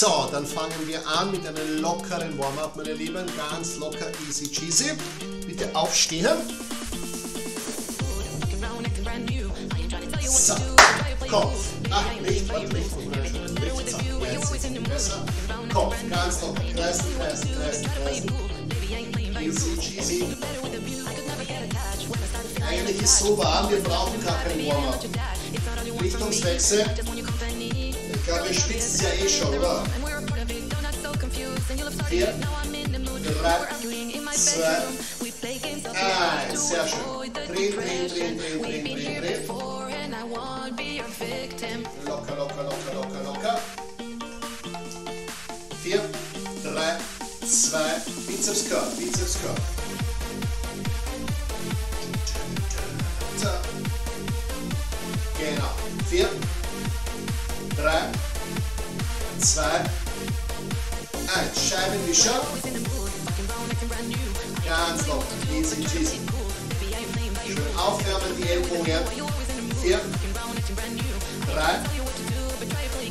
So, dann fangen wir an mit einem lockeren Warm-up, meine Lieben. Ganz locker, easy cheesy. Bitte aufstehen. So, Kopf. Ach, nicht, warte, nicht. Nicht, so. Kopf, ganz locker. Kreisen, kreisen, kreisen, kreisen. Easy cheesy. Eigentlich ist es so warm, wir brauchen gar keinen Warm-up. Richtungswechsel. Glaube, ihr schwitzt es ja eh schon, oder? Vier, drei, zwei, eins. Sehr schön. Drehen, drehen, drehen, drehen, drehen, drehen, drehen. Locker, locker, locker, locker, locker. Vier, drei, zwei, Bizeps Curl, Bizeps Curl. Genau. Vier, drei, zwei, eins. Scheibenwischer. Ganz locker. Easy cheesy. Schön aufwärmen die Ellbogen. Vier, drei,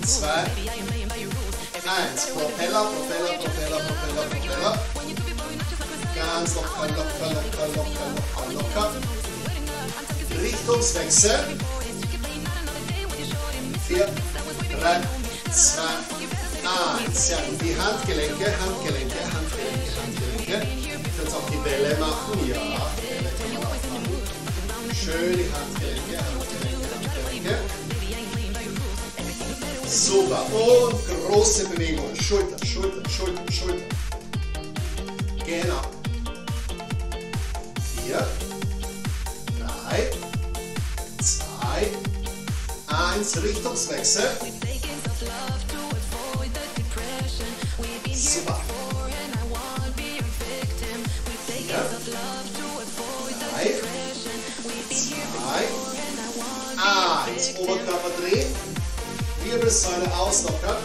zwei, eins. Propeller, Propeller, Propeller, Propeller, Propeller. Ganz locker, locker, locker, locker, locker, locker. Richtungswechsel. 4, 3, 2, 1. Sehr gut. Die Handgelenke, Handgelenke, Handgelenke, Handgelenke. Würde auch die Bälle machen. Ja, Bälle kann man auch machen. Schön die Handgelenke, Handgelenke, Handgelenke. Super. Und große Bewegung. Schulter, Schulter, Schulter, Schulter. Genau. 4, 1, Richtungswechsel. Super. Vier, drei, zwei, eins. Oberkörper drehen. Wirbelsäule auslockern.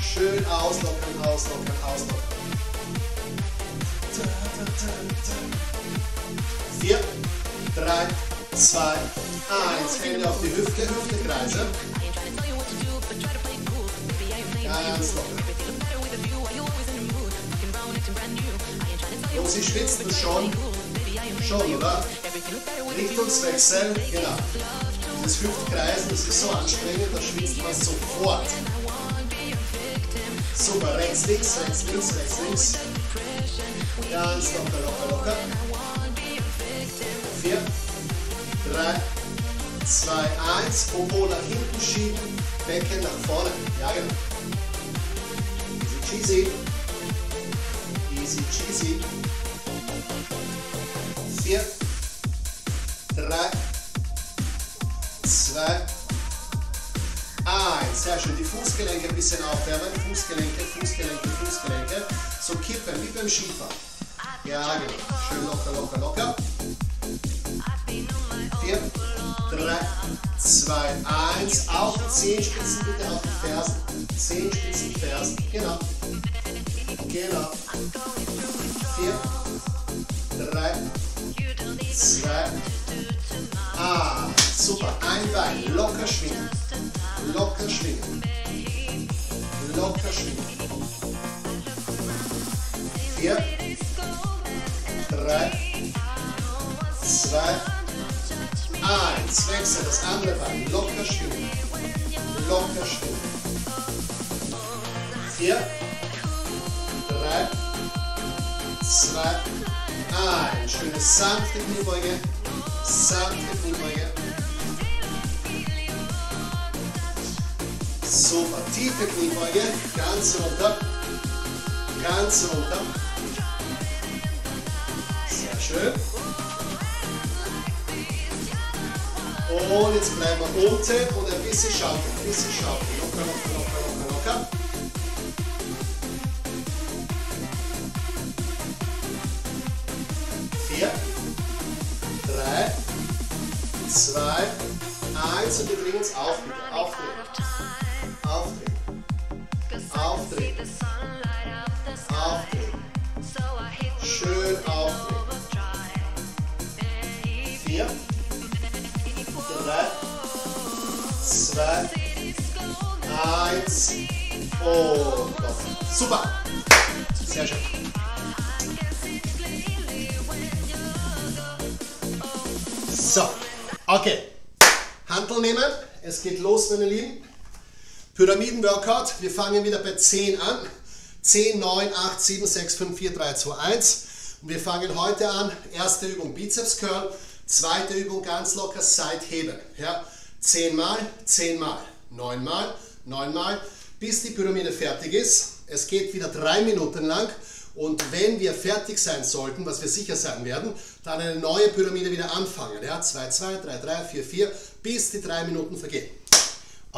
Schön auslockern, auslockern, auslockern. Vier, drei, zwei, eins. Hände auf die Hüfte, Hüftekreise. Ganz locker. Und Sie schwitzen schon, schon, oder? Richtungswechsel, genau. Das Hüftkreisen, das ist so anstrengend, da schwitzt man sofort. Super, rechts, links, rechts, links, rechts, links. Ganz locker, locker, locker. Vier, drei, zwei, eins. Popo nach hinten schieben, Becken nach vorne. Ja, genau. Easy cheesy. Easy cheesy. Vier, drei, zwei, eins. Sehr schön. Die Fußgelenke ein bisschen aufwärmen. Fußgelenke, Fußgelenke, Fußgelenke. So kippen wie beim Skifahren. Ja, genau. Schön locker, locker, locker. Zwei, eins. Auf die Zehenspitzen bitte auf die Fersen. Zehenspitzen, Fersen. Genau. Genau. Vier, drei, zwei, eins. Super. Ein Bein. Locker schwingen. Locker schwingen. Locker schwingen. Vier, drei, zwei, eins. Wechsel das andere Bein. Locker schwingen. Locker schwingen. Vier, drei, zwei, eins. Schöne sanfte Kniebeuge. Sanfte Kniebeuge. Super. Tiefe Kniebeuge. Ganz runter. Ganz runter. Sehr schön. Und jetzt bleiben wir unten und ein bisschen schaukeln, ein bisschen schaukeln. Locker, locker, locker, locker, locker. Pyramiden-Workout. Wir fangen wieder bei 10 an. 10, 9, 8, 7, 6, 5, 4, 3, 2, 1. Und wir fangen heute an. Erste Übung Bizeps Curl. Zweite Übung ganz locker Seitheben. Ja, 10 mal, 10 mal, 9 mal, 9 mal, bis die Pyramide fertig ist. Es geht wieder 3 Minuten lang. Und wenn wir fertig sein sollten, was wir sicher sein werden, dann eine neue Pyramide wieder anfangen. Ja, 2, 2, 3, 3, 4, 4, bis die 3 Minuten vergehen.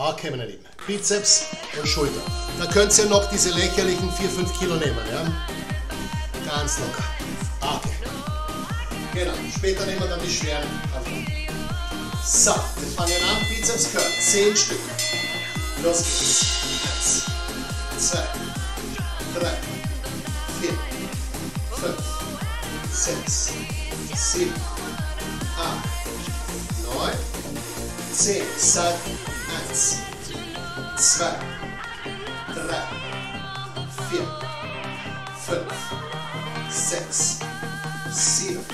Okay, meine Lieben. Bizeps und Schulter. Da könnt ihr noch diese lächerlichen 4-5 Kilo nehmen. Ja? Ganz locker. Okay. Genau. Später nehmen wir dann die schweren So, wir fangen an. Bizeps Curl. 10 Stück. Los geht's. 1, 2, 3, 4, 5, 6, 7, 8, 9, 10. Seite 1, 2, 3, 4, 5, 6, 7,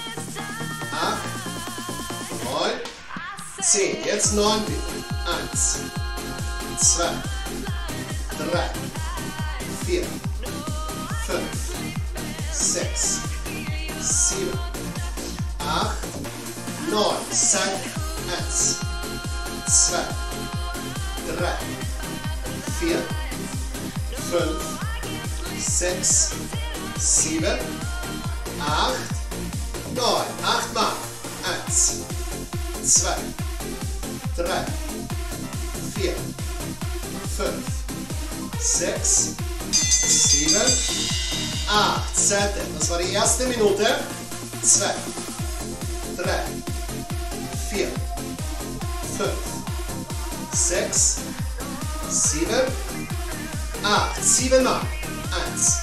8, 9, 10. Jetzt 9 bitte. 1, 2, 3, 4, 5, 6, 7, 8, 9. Seite 1, 2, 3, 4, 5, 6, 7, 8, 9. 8 mal. 1, 2, 3, 4, 5, 6, 7, 8. Seite. Das war die erste Minute. 2, 3, 6, 7, 8. 7 mal. 1,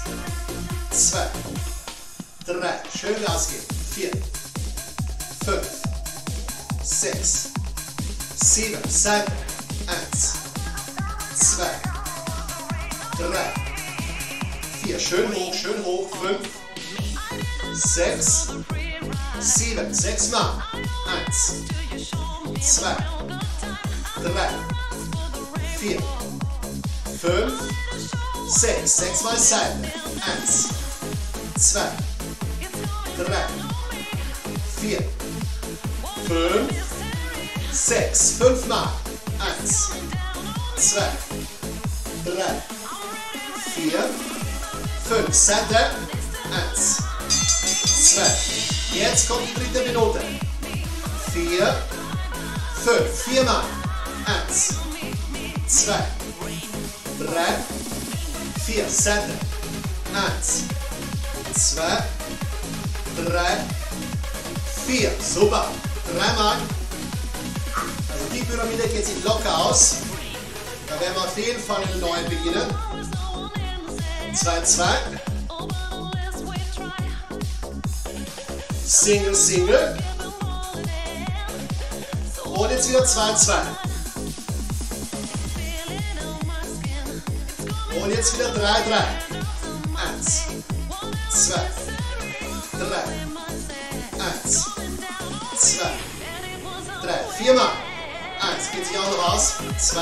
2, 3. Schön Gas geben. 4, 5, 6, 7. Seite. 1, 2, 3, 4. Schön hoch, schön hoch. 5, 6, 7. 6 mal. 1, 2, 3, 4, 5, 6. 6 mal Seite. 1, 2, 3, 4, 5, 6. 5 mal. 1, 2, 3, 4, 5. Seite. 1, 2. Jetzt kommt die dritte Minute. 4, 5. 4 1, 2, 3, 4. Seite. 1, 2, 3, 4. Super. Dreimal. Also die Pyramide geht sich locker aus. Da werden wir auf jeden Fall einen neuen beginnen. 2, 2. Single, Single. Und jetzt wieder 2, 2. Und jetzt wieder 3, 3. 1, 2, 3, 1, 2, 3. Viermal. 1, geht sich auch noch aus. 2,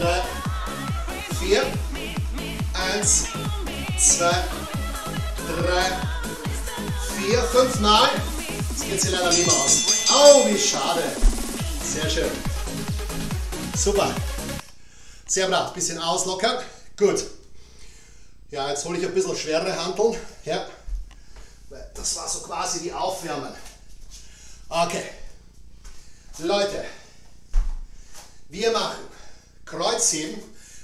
3, 4. 1, 2, 3, 4, 5 Mal. Jetzt geht sie leider nicht mehr aus. Au, wie schade. Sehr schön. Super. Sehr brav. Bisschen auslockern. Gut. Ja, jetzt hole ich ein bisschen schwerere Handeln. Ja. Das war so quasi die Aufwärmen. Okay. Leute, wir machen Kreuzheben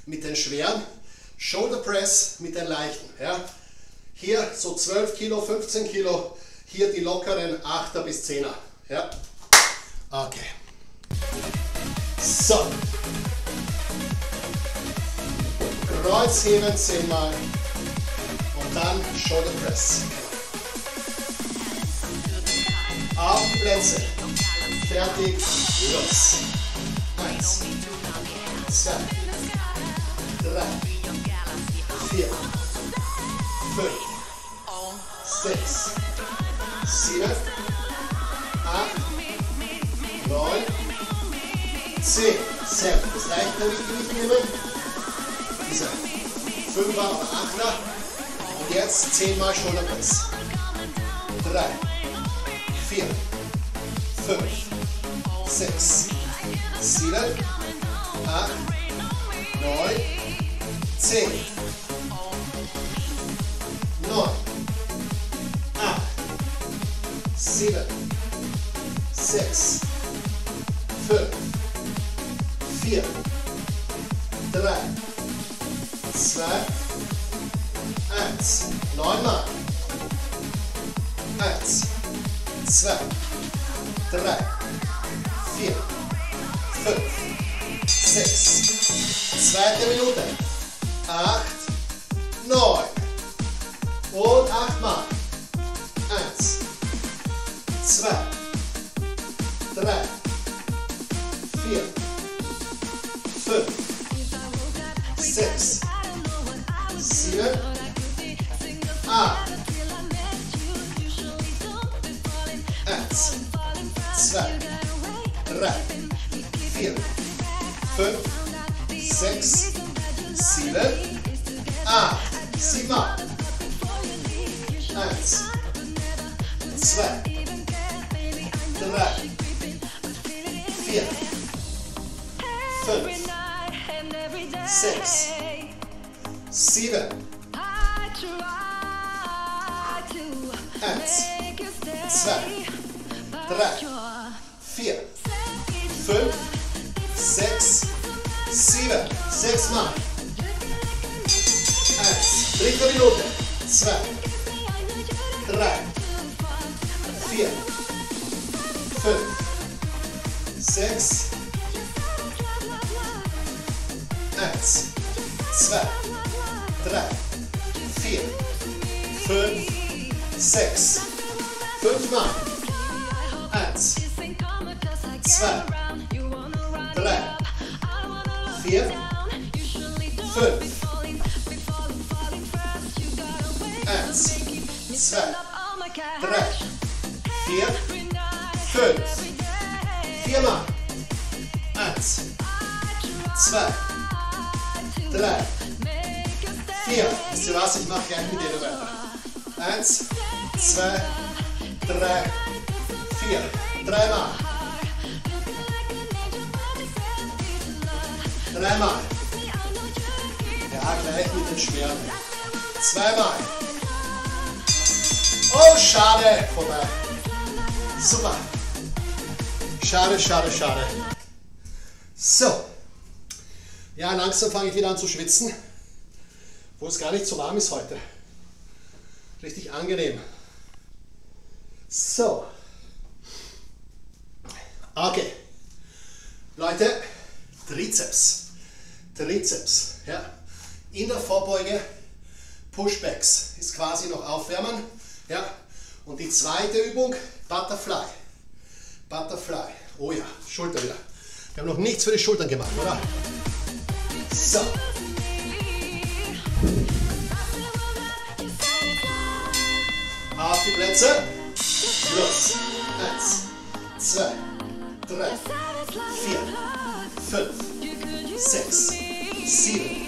mit den schweren, Shoulder Press mit den leichten. Ja. Hier so 12 Kilo, 15 Kilo, hier die lockeren 8er bis 10er. Ja. Okay. So. Kreuzheben 10 Mal und dann Shoulder Press. Auf Plätze. Fertig. Los. Eins. Zwei. 3, drei, vier, fünf, sechs, sieben, acht, neun, zehn. Sehr gut. Das reicht, damit ich nicht nehmen. Dieser Fünfer oder Achter. Und jetzt zehnmal Schulterpress. Drei, vier, fünf, sechs, sieben, acht, neun, zehn, neun, acht, sieben, sechs, fünf, vier, drei, zwei, eins. Neunmal. Eins, zwei, drei, vier, fünf, sechs. Zweite Minute. Acht, neun. Und achtmal. Sieben, acht. Siebenmal. Eins, zwei, drei, vier, fünf, sechs, sieben, eins, zwei, drei, fünf. Eins, zwei, drei, vier, fünf. Viermal. Eins, zwei, drei, vier. Wisst ihr was? Ich mache gleich mit denen weiter. Eins, zwei, drei, vier. Dreimal. Dreimal. Gleich mit den Schweren. Zweimal. Oh, schade. Vorbei. Super. Schade, schade, schade. So. Ja, langsam fange ich wieder an zu schwitzen. Wo es gar nicht so warm ist heute. Richtig angenehm. So. Okay. Leute, Trizeps. Trizeps. Ja. In der Vorbeuge Pushbacks ist quasi noch aufwärmen. Ja. Und die zweite Übung, Butterfly. Butterfly. Oh ja, Schulter wieder. Wir haben noch nichts für die Schultern gemacht, oder? So. Auf die Plätze. Los. Eins, zwei, drei, vier, fünf, sechs, sieben,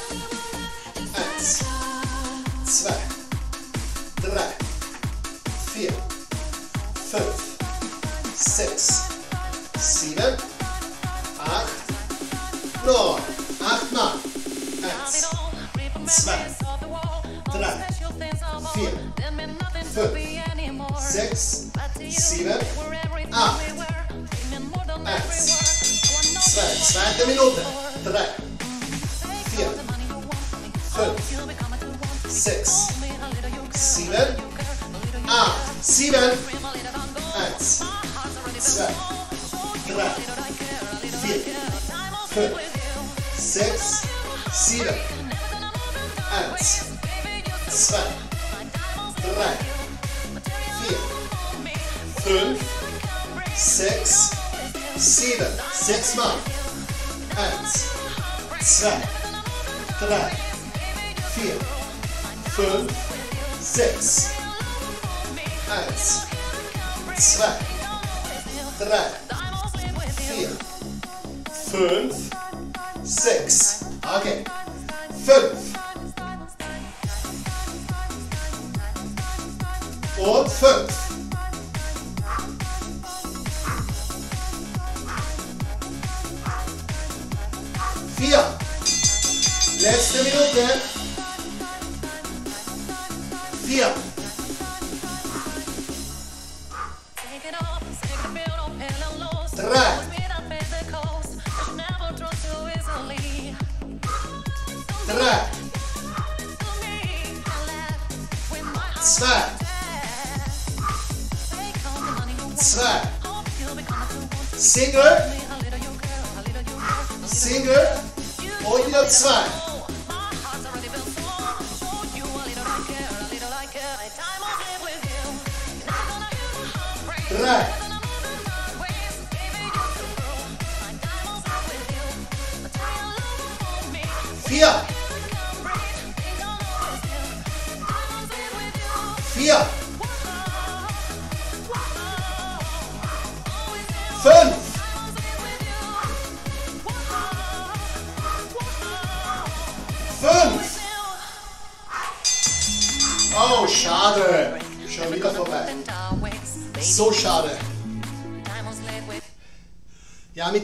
zwei, drei, vier, fünf, sechs, sieben, acht, neun. Achtmal. Eins, zwei, drei, vier, fünf, sechs, sieben, acht. Eins, zwei, zweite Minute. Drei, vier, fünf, sechs, sieben, acht, sieben, eins, zwei, drei, vier, fünf, sechs, sieben, eins, zwei, drei, vier, fünf, sechs, sieben, sechsmal, eins, zwei, drei, vier, fünf, sechs, eins, zwei, drei, vier, fünf, sechs, okay, fünf und fünf. Vier. Letzte Minute. Vier. Drei. Drei. Zwei. Zwei. Single. Single. Und wieder zwei. Drei.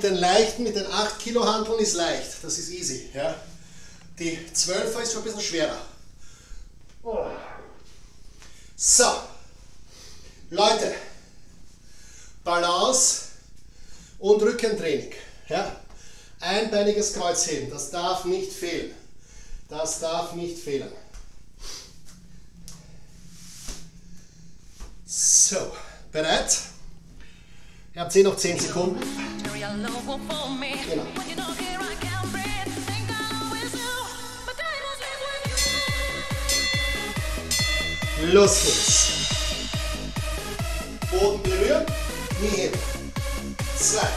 Den leichten, mit den 8 Kilo Handeln ist leicht. Das ist easy. Ja. Die 12er ist schon ein bisschen schwerer. So. Leute. Balance und Rückentraining. Ja. Einbeiniges Kreuzheben, das darf nicht fehlen. Das darf nicht fehlen. So, bereit? Ihr habt eh noch 10 Sekunden. Genau. Los geht's. Boden berühren, Knie heben. Zwei,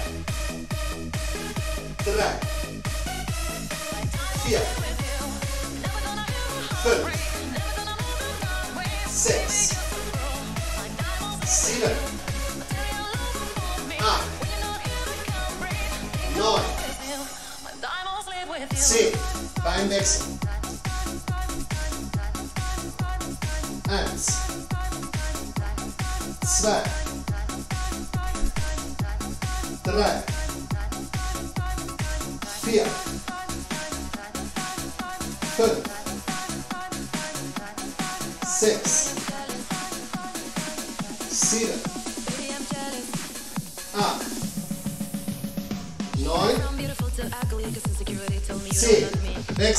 drei, vier, fünf, sechs, sieben, zehn. Beinwechsel. Eins, zwei, drei, vier,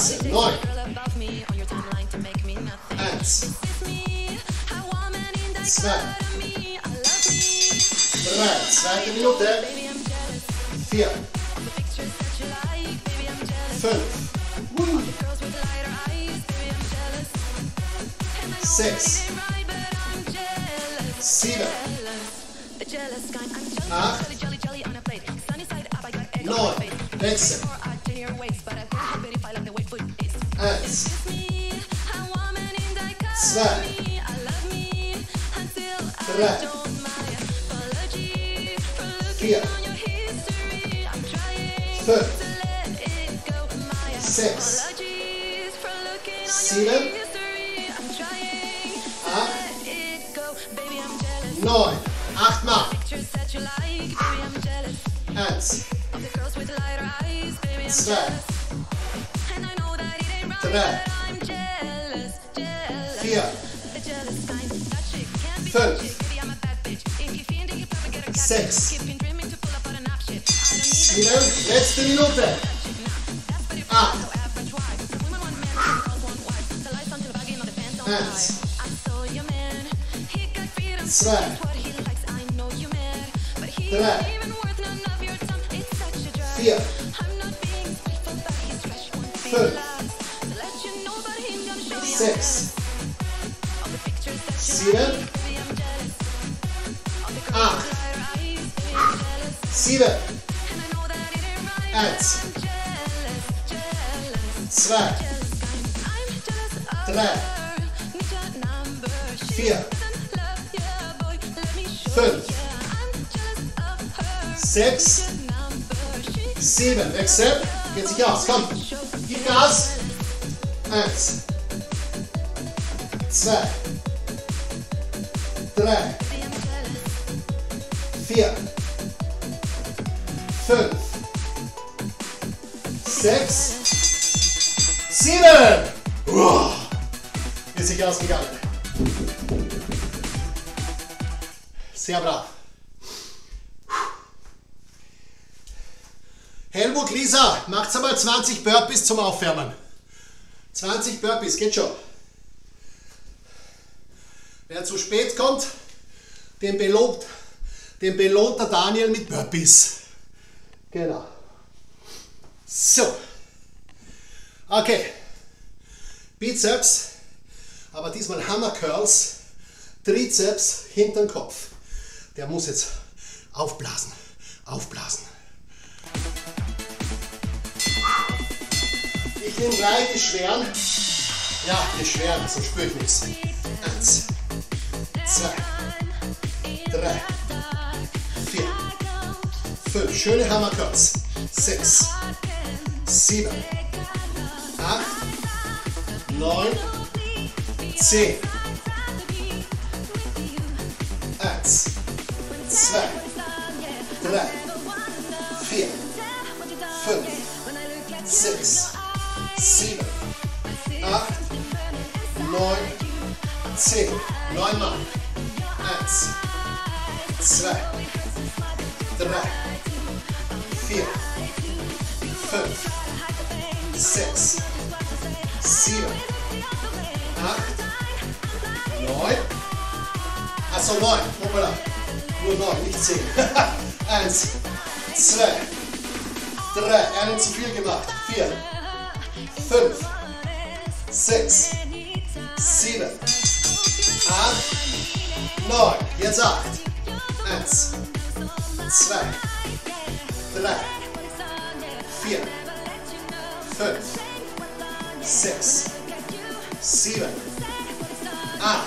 Wechsel. Neun. Eins, zwei, drei. Zweite Minute. Vier, fünf, sechs, sieben, acht, neun. Wechsel. Drei, vier, fünf, sechs, sieben, acht, neun. Achtmal. Eins, zwei, drei, vier, fünf, sechs, sieben. Letzte Minute. Acht, Eins. Zwei. Drei. Vier. Fünf. Sechs. 7, 1, 2, 3, 4, 5, 6, 7. Wechsel. Geht sich aus. Komm. Gib Gas. 1, 2, 3, 4, Fünf. Sechs. Sieben. Uah. Ist sich ausgegangen. Sehr brav. Helmut, Lisa, macht's einmal 20 Burpees zum Aufwärmen. 20 Burpees, geht schon. Wer zu spät kommt, den belohnt, den belohnt der Daniel mit Burpees. Genau. So. Okay. Bizeps, aber diesmal Hammer Curls, Trizeps hinter den Kopf. Der muss jetzt aufblasen, aufblasen. Ich nehme gleich die schweren. Ja, die schweren, so spüre ich nichts. Eins, zwei, drei, 5. Schöne Hammercuts. 6, 7, 8, 9, 10. 1, 2, 3, 4, 5, 6, 7, 8, 9, 10. Neunmal. 1, 2, 3, fünf, sechs, sieben, acht, neun. Achso, neun. Hoppala. Nur neun, nicht zehn. Eins, zwei, drei. Einen zu viel gemacht. Vier, fünf, sechs, sieben, acht, neun. Jetzt acht. Eins, zwei, drei, vier, fünf, sechs, sieben, acht.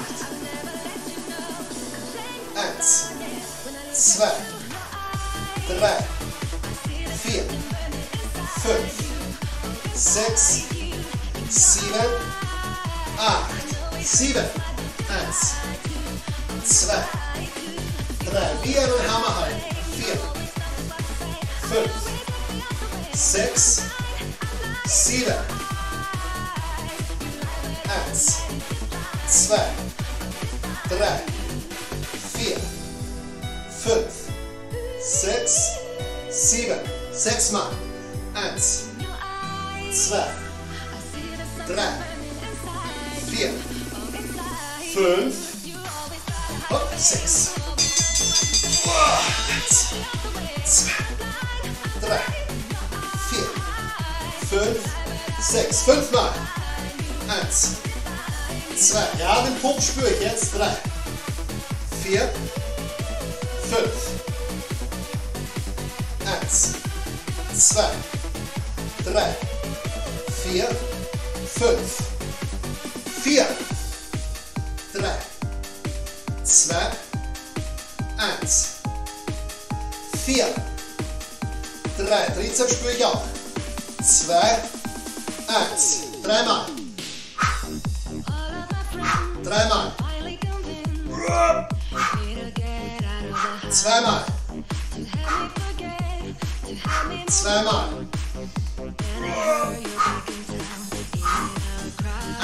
Eins, zwei, drei, vier, fünf, sechs, sieben, acht. Sieben. Eins, zwei, drei. Wie einen Hammer halten. Vier, fünf, sechs, sieben. Eins, zwei, drei, vier, fünf, sechs, sieben. Sechsmal. Eins, zwei, drei, vier, fünf, und sechs. Oh, eins, zwei, drei, fünf, sechs. Fünfmal. Eins, zwei. Ja, den Punkt spüre ich jetzt. Drei, vier, fünf. Eins, zwei, drei, vier, fünf. Vier, drei, zwei, eins. Vier, drei. Trizeps spüre ich auch. Zwei, eins. Dreimal. Dreimal. Zweimal. Zweimal.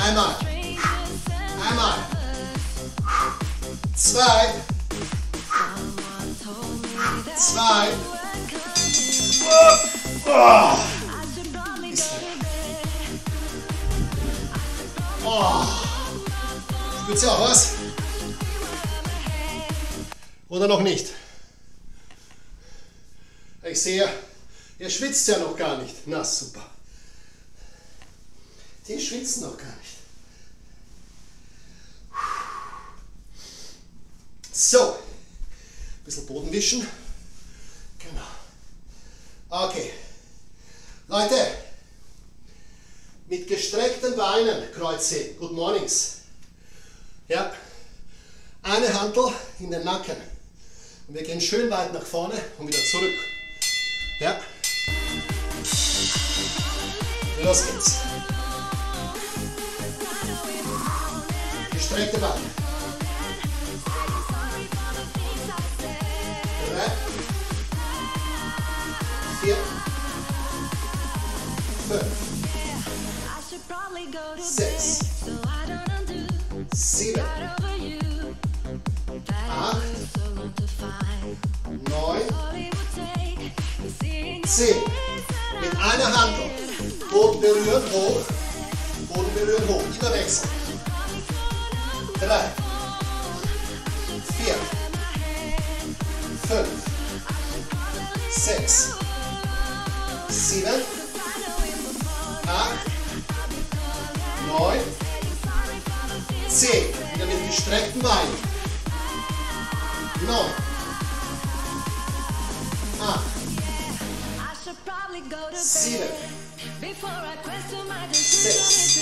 Einmal. Einmal. Zwei. Zwei. Oh. Oh. Ihr auch was? Oder noch nicht? Ich sehe, ihr schwitzt ja noch gar nicht. Na super. Die schwitzen noch gar nicht. So, ein bisschen Boden wischen. Genau. Okay. Leute, mit gestreckten Beinen kreuze. Good mornings. Ja. Eine Handel in den Nacken. Und wir gehen schön weit nach vorne und wieder zurück. Ja. Los geht's. Gestreckte Beine. Sechs. Sieben. Acht. Neun. Zehn. Mit einer Hand Boden berühren, hoch. Boden berühren, hoch. Immer wechseln. Drei. Vier. Fünf. Sechs. Sieben. Acht. Neun. Zehn. Wieder mit gestreckten Beinen. Neun. Acht. Sieben. Sechs.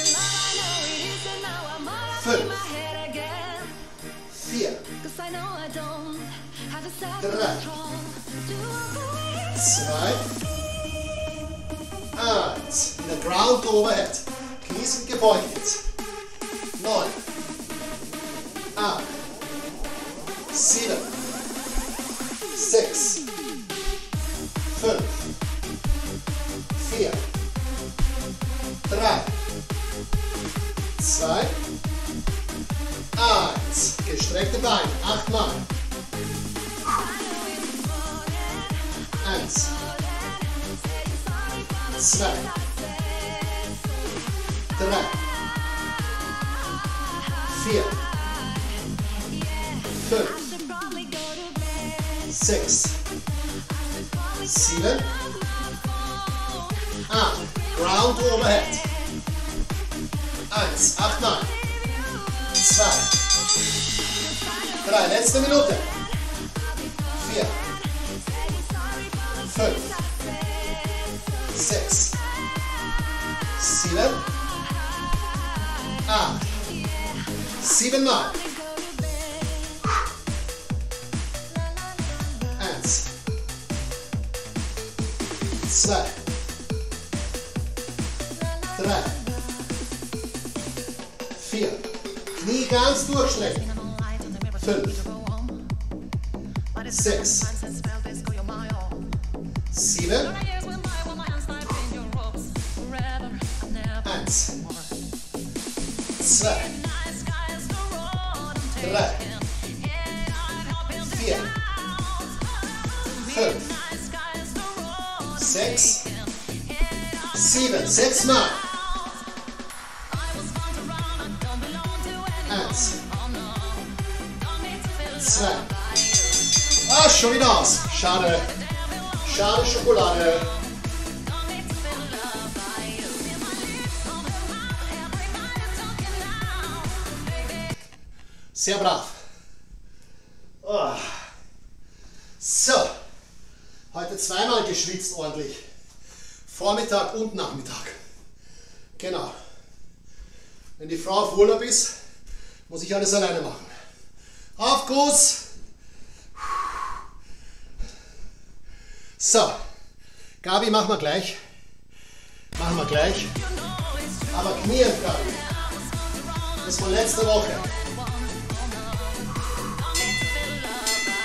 Fünf. Vier. Drei. Zwei. Eins. Wieder Ground Overhead. Sind gebeugt jetzt. Neun. Acht. Sieben. Sechs. Fünf. Vier. Drei. Zwei. Eins. Gestreckte Beine. Achtmal. Eins. Zwei. Drei. Vier. Fünf. Sechs. Sieben. Acht. Ground overhead. Eins. Achtmal. Zwei. Drei. Letzte Minute. Siebenmal. Eins. Zwei. Drei. Vier. Knie ganz durchstrecken. Fünf. Sechs. Sechs. Sieben. Sechsmal. Eins. Zwei. Ah, schon wieder aus. Schade. Schade Schokolade. Sehr brav. Oh. So, heute geschwitzt ordentlich. Vormittag und Nachmittag. Genau. Wenn die Frau auf Urlaub ist, muss ich alles alleine machen. Auf Gruß. So, Gabi, machen wir gleich. Machen wir gleich. Aber knien, Gabi. Das von letzter Woche.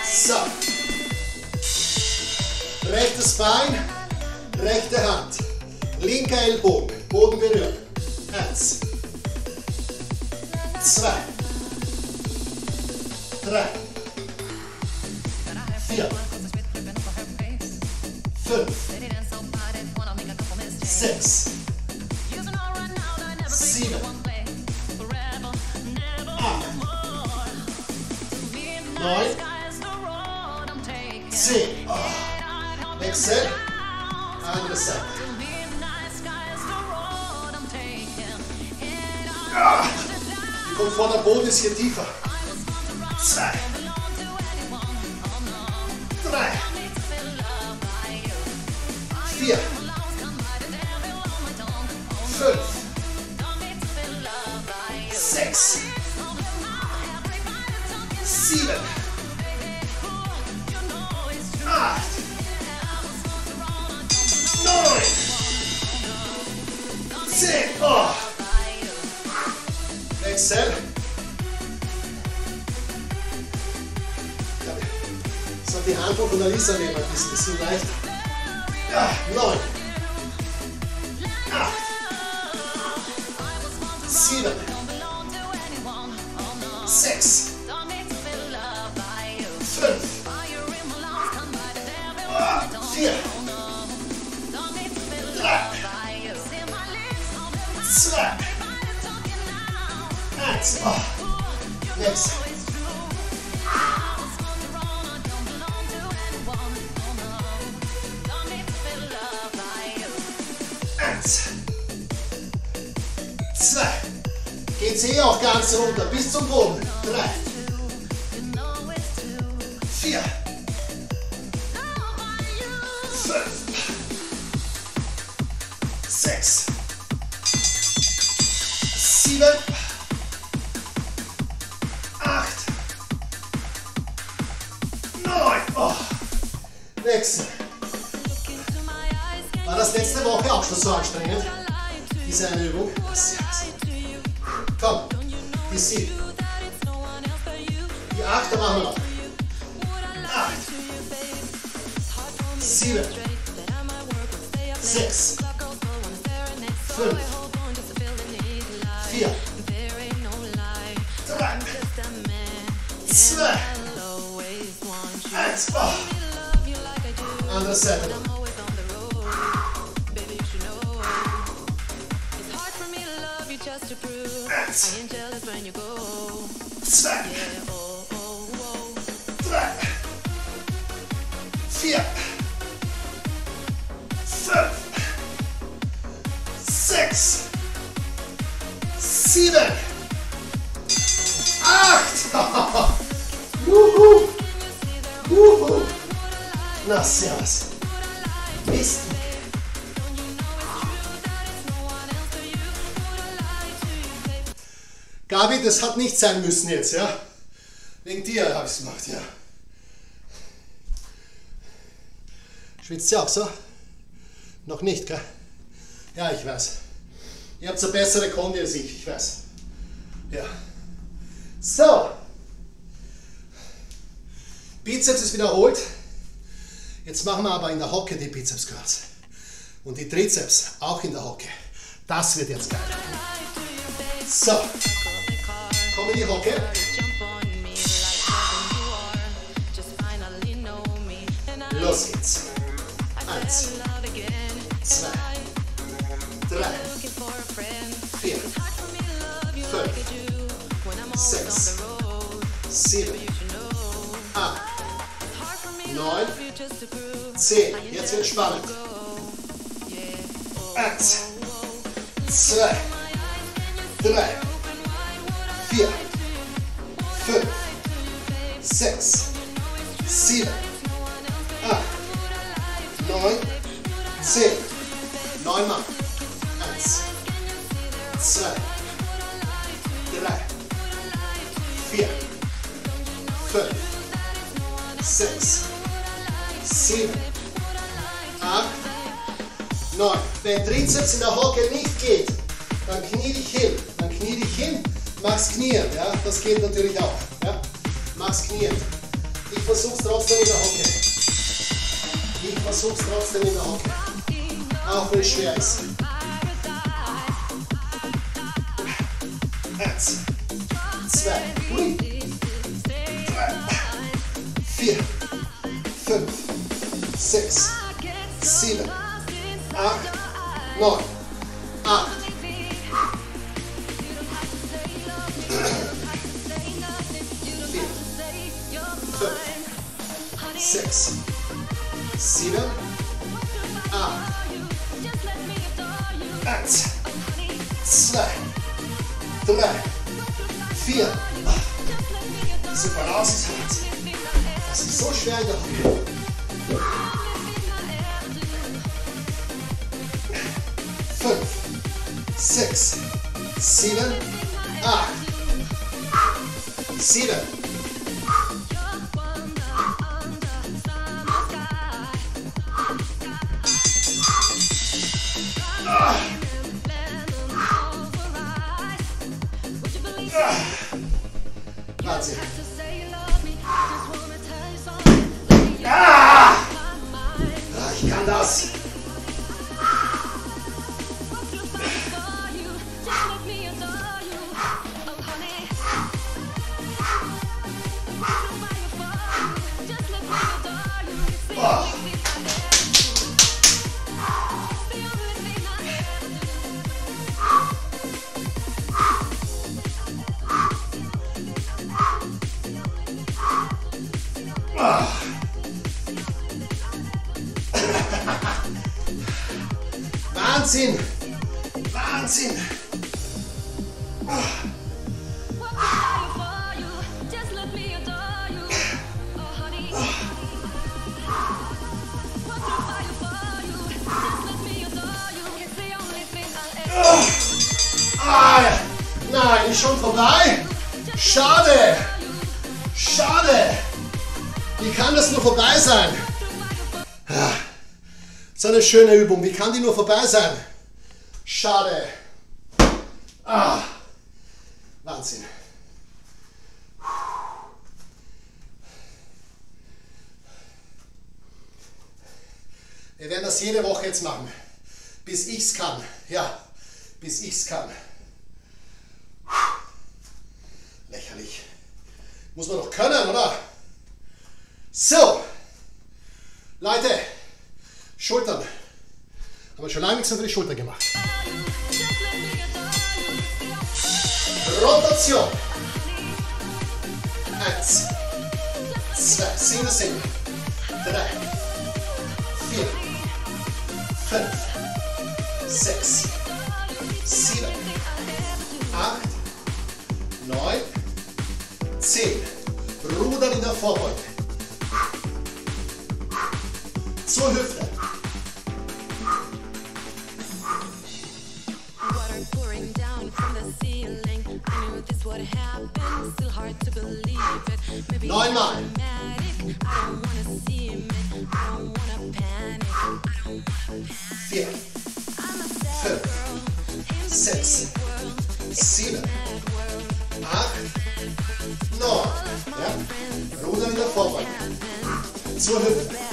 So. Rechtes Bein, rechte Hand. Linker Ellbogen, Boden berühren. Eins. Zwei. Drei. Vier. Fünf. Sechs. Sieben. Acht. neun, zehn. Oh. Wechsel. Andere Seite. Ah. Kommt vor der Boden ist hier tiefer. Zwei. Drei. Vier. Fünf. Sechs. Sieben. Wechsel. So, die Hand von der Lisa nehmen, das ist ein bisschen leichter. Ja, neun. Acht. Sieben. Sechs. Eins. Oh. Wechsel. Eins. Zwei. Geht's eh auch ganz runter bis zum Boden. Drei. Sieben. Sechs. Fünf. Vier. Drei. Zwei. Eins. Oh. Andere Seite noch. Eins. Zwei. 7, 8. Wuhu. Wuhu. Na, servus. Bist du. Gabi, das hat nicht sein müssen jetzt, ja? Wegen dir habe ich es gemacht, ja. Schwitzt sie auch so? Noch nicht, gell? Ja, ich weiß. Ihr habt eine bessere Kondi als ich, ich weiß. Ja. So. Bizeps ist wiederholt. Jetzt machen wir aber in der Hocke die Bizeps Curls. Und die Trizeps auch in der Hocke. Das wird jetzt geil. So. Komm in die Hocke. Los geht's. Eins, zwei, drei, 9, 10. Jetzt wird spannend. 1, 2, 3, 4, 5, 6, 7, 8, 9, 10. Neunmal. 1, 2, 3, 4, 5, 6, sieben, acht, neun. Wenn Trizeps in der Hocke nicht geht, dann knie dich hin. Dann knie dich hin, mach's knien. Ja? Das geht natürlich auch. Ja? Mach's knien. Ich versuch's trotzdem in der Hocke. Ich versuch's trotzdem in der Hocke. Auch wenn es schwer ist. Eins, neun, Grazie. eine schöne Übung. Wie kann die nur vorbei sein? Schade. rotazione 1 2 single single. 3 4 5 6 7 8 9 10 Ruder wieder vorbeugend zur Hüfte. what happened. Still hard to believe it. Maybe Nine, nine. Dramatic. I don't wanna. I don't wanna panic. I don't wanna panic. Fünf. Sechs. Sieben. Acht. Neun. Ja? Ruder in der vorwärts. Zur Hüfte.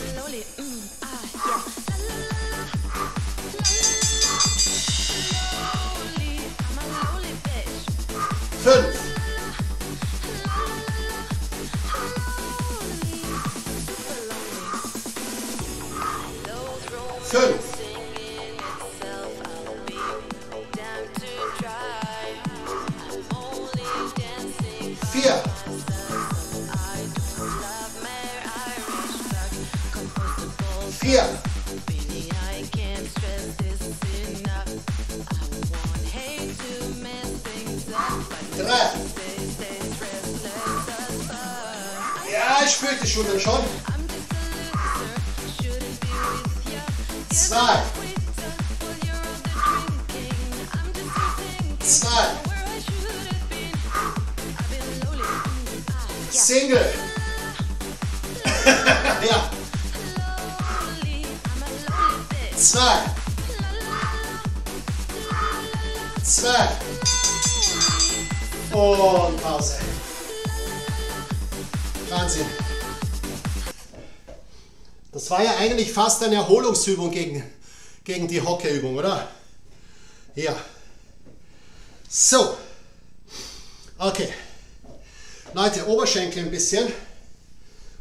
fast eine Erholungsübung gegen, gegen die Hockeyübung, oder? Ja. So. Okay. Leute, Oberschenkel ein bisschen.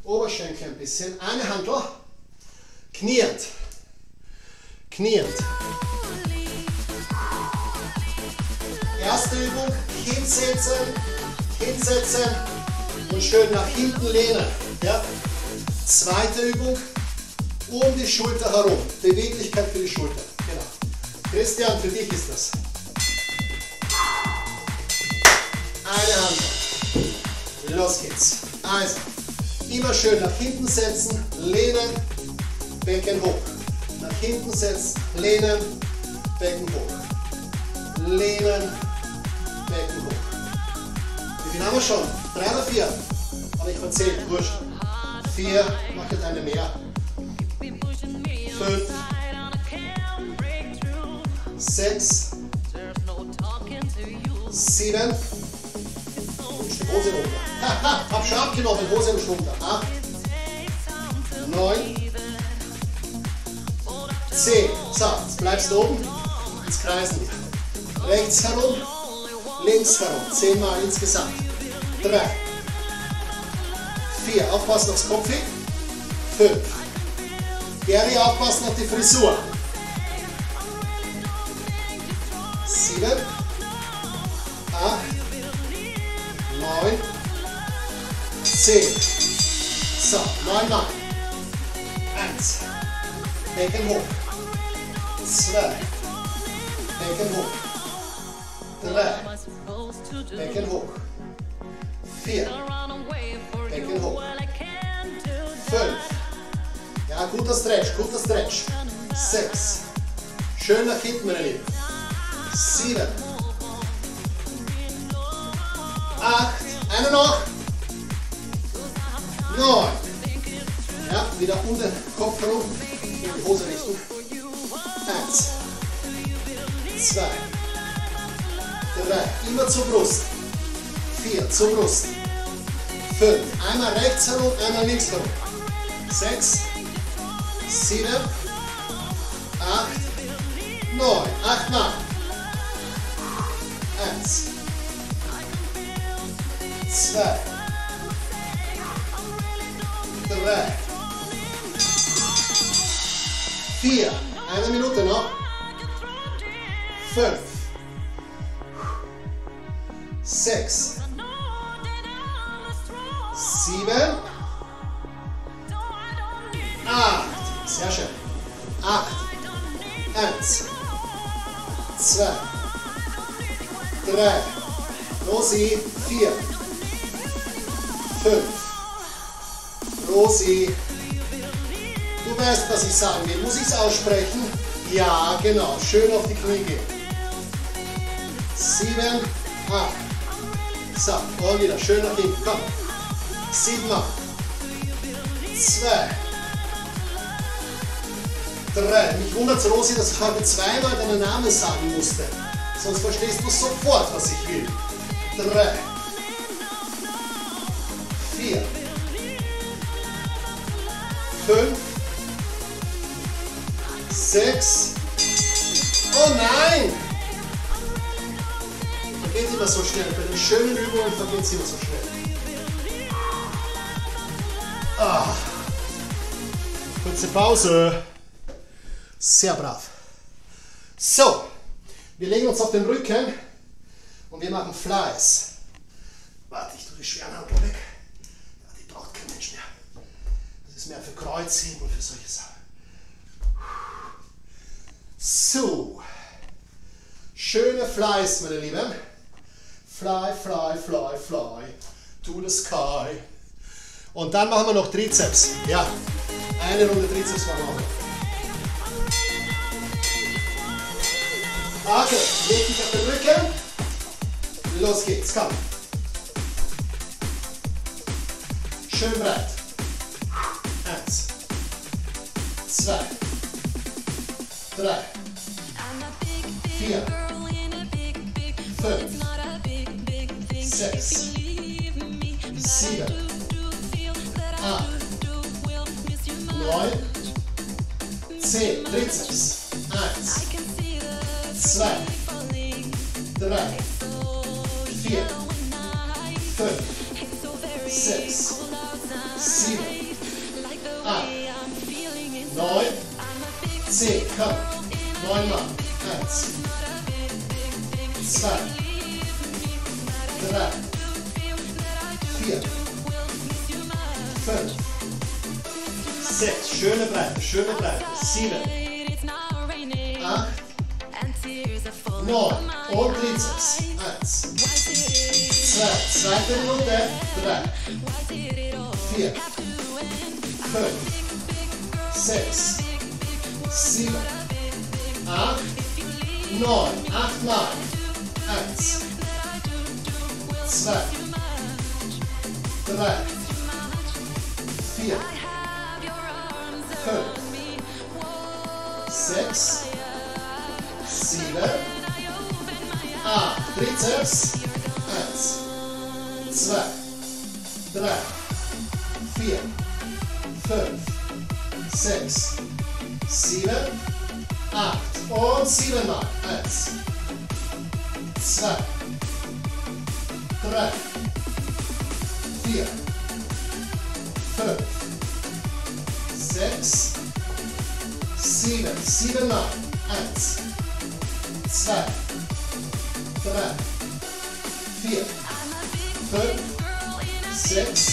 Oberschenkel ein bisschen. Eine Handel. Kniert. Kniert. Erste Übung. Hinsetzen. Hinsetzen. Und schön nach hinten lehnen. Ja. Zweite Übung. Um die Schulter herum. Beweglichkeit für die Schulter. Genau. Christian, für dich ist das. Eine Hand. Los geht's. Also, immer schön nach hinten setzen, lehnen, Becken hoch. Nach hinten setzen, lehnen, Becken hoch. Lehnen, Becken hoch. Wie viel haben wir schon? Drei oder vier? Aber ich verzähle, wurscht. Vier, mach jetzt eine mehr. Fünf, sechs, sieben, Hose runter. Haha, hab schon abgenommen, Hose nicht runter. Acht, neun, zehn. So, jetzt bleibst du oben. Jetzt kreisen wir. Rechts herum, links herum. Zehnmal insgesamt. Drei, vier. Aufpassen aufs Kopf. Fünf. Auf die Frisur. Sieben, acht, neun, zehn. So, neunmal. Eins. Becken hoch. Zwei. Becken hoch. Drei. Becken hoch. Vier. Becken hoch. Fünf. Ja, guter Stretch, guter Stretch. Sechs. Schön nach hinten, meine Lieben. Sieben. Acht. Eine noch. Neun. Ja, wieder den Kopf herum. In die Hose richten. Eins. Zwei. Drei. Immer zur Brust. Vier. Zur Brust. Fünf. Einmal rechts herum, einmal links herum. Sechs. Sieben. Acht. Neun. Achtmal. Eins zwei, drei, vier, eine Minute noch, fünf, sechs, sieben, acht, sehr schön, acht, eins, zwei, drei, Rosi, vier, fünf. Rosi, du weißt, was ich sagen will. Muss ich es aussprechen? Ja, genau. Schön auf die Knie gehen. Sieben, acht. So, und wieder. Schön nach hinten. Komm. Sieben, acht. Zwei. Drei. Mich wundert Rosi, dass ich heute zweimal deinen Namen sagen musste. Sonst verstehst du sofort, was ich will. Drei. Vier. Fünf. Sechs. Oh nein! Vergeht immer so schnell. Bei den schönen Übungen vergeht es immer so schnell. Ah. Kurze Pause. Sehr brav. So, wir legen uns auf den Rücken und wir machen Flies. Warte, ich tue die schweren Handel weg. Ja, die braucht kein Mensch mehr. Das ist mehr für Kreuzheben und für solche Sachen. So, schöne Flies, meine Lieben. Fly, fly, fly, fly to the sky. Und dann machen wir noch Trizeps. Ja, eine Runde Trizeps machen wir noch. Okay, leg dich auf den Rücken. Los geht's, komm. Schön breit. Eins, zwei, drei, vier, fünf, sechs, sieben, acht, neun, zehn. Trizeps. Eins, zwei, drei, vier, fünf, sechs, sieben, acht, neun, zehn. Komm, neunmal. Eins, zwei, drei, vier, fünf, sechs. Schöne Breite, schöne Breite. Sieben, acht, neun. Und Trizeps. Eins, zwei, zweite Runde. Drei, vier, fünf, sechs, sieben, acht, neun. Achtmal. Eins, zwei, drei, vier, fünf, sechs, sieben, acht. Trizeps. Eins, zwei, drei, vier, fünf, sechs, sieben, acht. Und siebenmal. Eins, zwei, drei, vier, fünf, sechs, sieben. Siebenmal. Eins, zwei, drei, vier, fünf, sechs,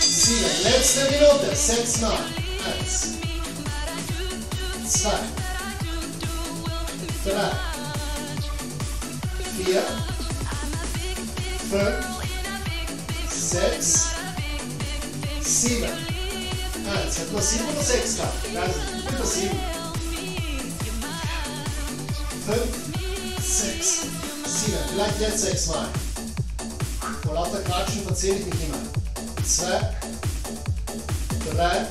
sieben. Letzte Minute. Sechsmal. Eins, zwei, drei, vier, fünf, sechs, sieben. Eins. Hat man sieben oder sechs gehabt? Also, über sieben. Fünf, sechs, sieben. Vielleicht jetzt sechsmal. Vor lauter Quatschen verzähle ich mich immer. Zwei, drei,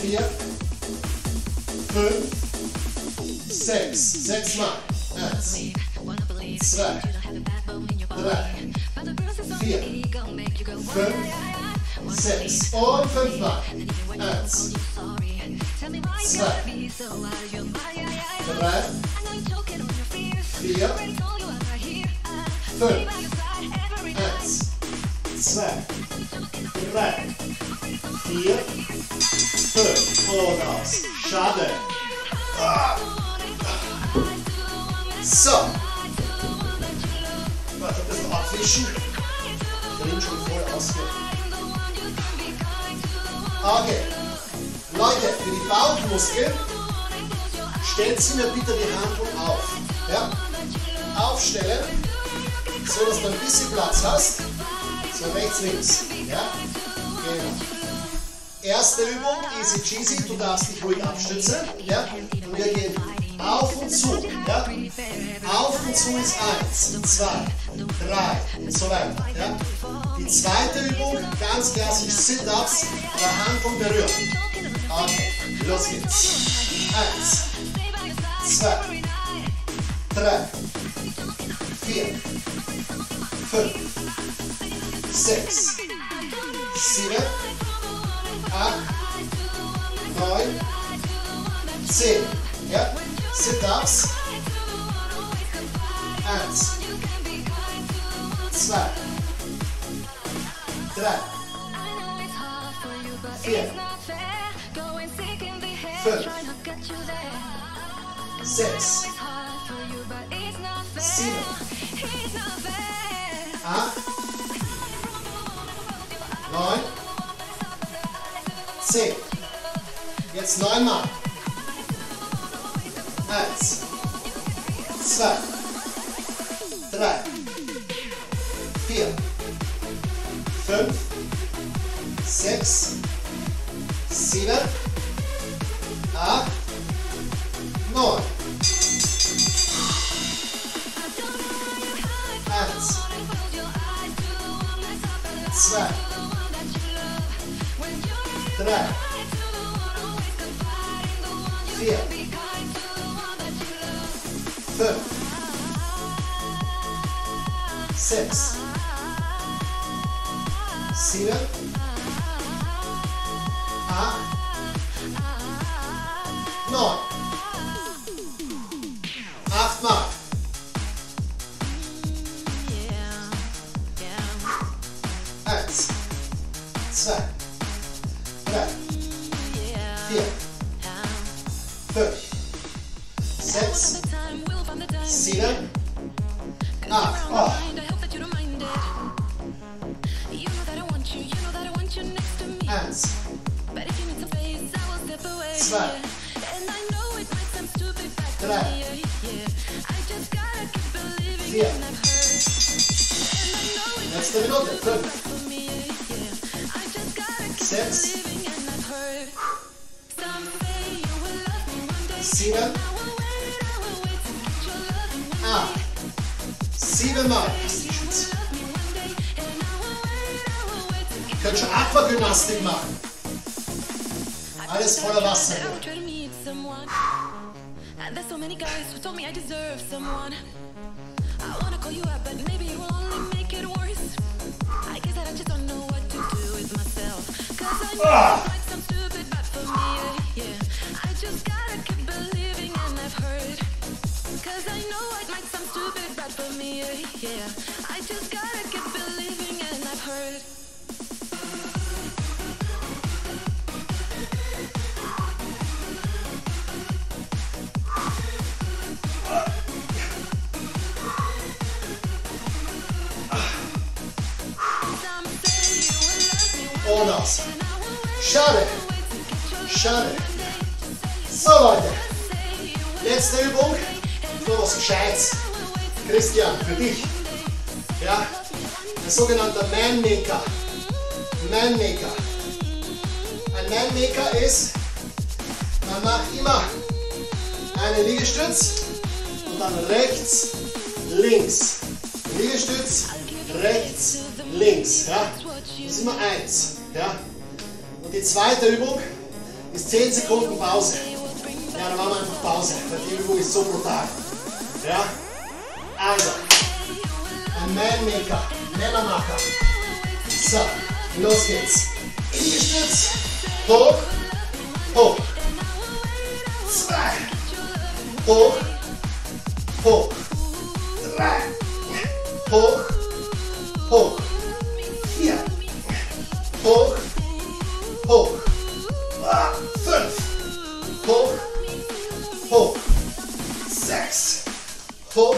vier, fünf, sechs. Sechsmal. Eins, zwei, drei, vier, fünf, sechs. Und fünfmal. Eins, zwei, drei, vier, fünf. Eins, zwei, drei, vier, fünf. Und aus. Schade. So. Warte, ein bisschen abwischen. Drin schon voll ausgeht. Okay. Leute, für die Bauchmuskeln stellt Sie mir bitte die Handel auf. Ja? Aufstellen, so dass du ein bisschen Platz hast. So rechts, links. Ja? Genau. Erste Übung, easy cheesy, du darfst dich ruhig abstützen. Ja? Und wir gehen auf und zu. Ja? Auf und zu ist eins, zwei, drei und so weiter. Ja? Die zweite Übung, ganz klassisch Sit-Ups, Handel berühren. Okay, los geht's. Eins, zwei, drei, vier, fünf, sechs, sieben, acht, neun, zehn. Ja, Sit-Ups. Eins, zwei, drei, vier, fünf, sechs, sieben, acht, neun, zehn. Jetzt neunmal. Eins, zwei, drei, vier, fünf, sechs, sieben, acht, neun. Zwei, drei, vier, fünf, sechs, sieben, Alles voller Wasser. There's so many guys who told me I deserve someone. I wanna call you up, but maybe it will only make it worse. I guess that I just don't know what to do with myself. Cause I know Ah. might sound stupid, but for me, yeah. I just gotta keep believing, and I've heard. Cause I know it might sound stupid, but for me, yeah. I just gotta keep believing, and I've heard. Wait Schade. Schade. So Leute. Letzte Übung. Für was Gescheites. Christian, für dich. Ja. Ein sogenannter Man-Maker. Man-Maker. Ein Man-Maker ist, man macht immer einen Liegestütz und dann rechts, links. Liegestütz, rechts, links. Ja? Ist immer eins. Ja? Und die zweite Übung ist 10 Sekunden Pause. Ja, dann machen wir einfach Pause, weil die Übung ist so brutal. Ja? Also, ein Man-Maker, Männermacher. So, los geht's. Liegestütz, hoch, hoch. Zwei, hoch, hoch. Drei, hoch, hoch. Vier, hoch, hoch. Ah, Fünf, hoch, hoch. Sechs, hoch.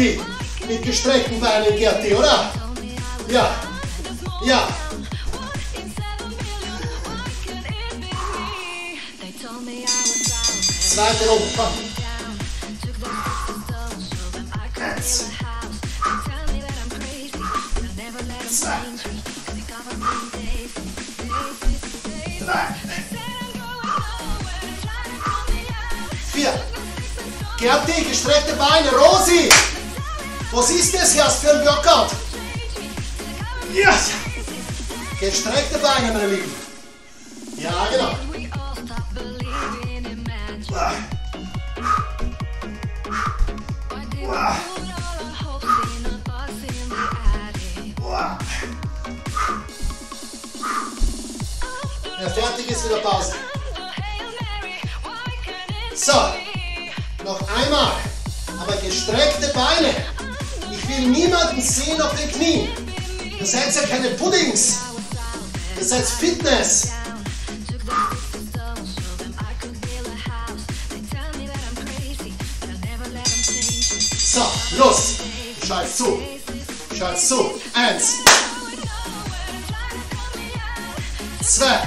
Gerti. Mit gestreckten Beinen, Gerti, oder? Ja. Ja. Zweite komm. Eins. Zwei. Drei. Vier. Gerti, gestreckte Beine. Rosi! Was ist das hier für ein Workout? Ja. Gestreckte Beine, meine Lieben. So, los. Schalt zu. Schalt zu. Eins. Zwei.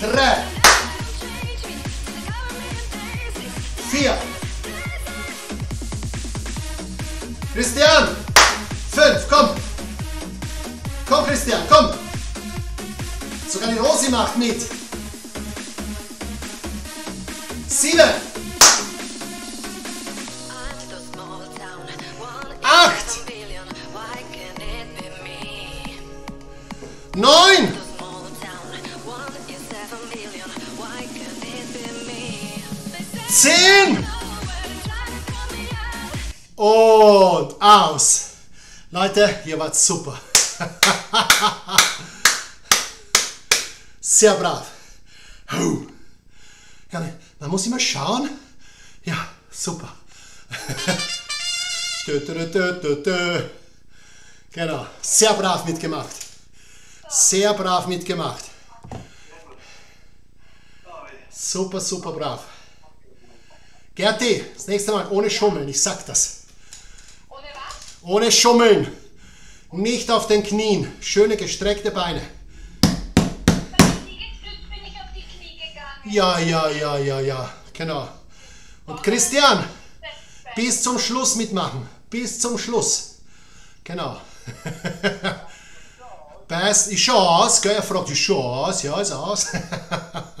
Drei. Vier. Christian. Fünf. Komm. Komm, Christian. Komm. Sogar die Rosi macht mit. Sieben. Acht. Neun. Zehn. Und aus. Leute, ihr wart super. Sehr brav. Muss immer schauen. Ja, super. Genau, sehr brav mitgemacht. Sehr brav mitgemacht. Super, super brav. Gerti, das nächste Mal ohne Schummeln, ich sag das. Ohne was? Ohne Schummeln. Nicht auf den Knien. Schöne gestreckte Beine. Beim Liegestütz bin ich auf die Knie gegangen. Ja, ja, ja, ja, ja. Genau. Und Christian, bis zum Schluss mitmachen. Bis zum Schluss. Genau. Beißt, ich schau aus, gell? Er fragt, ich schau aus, ja, ist aus.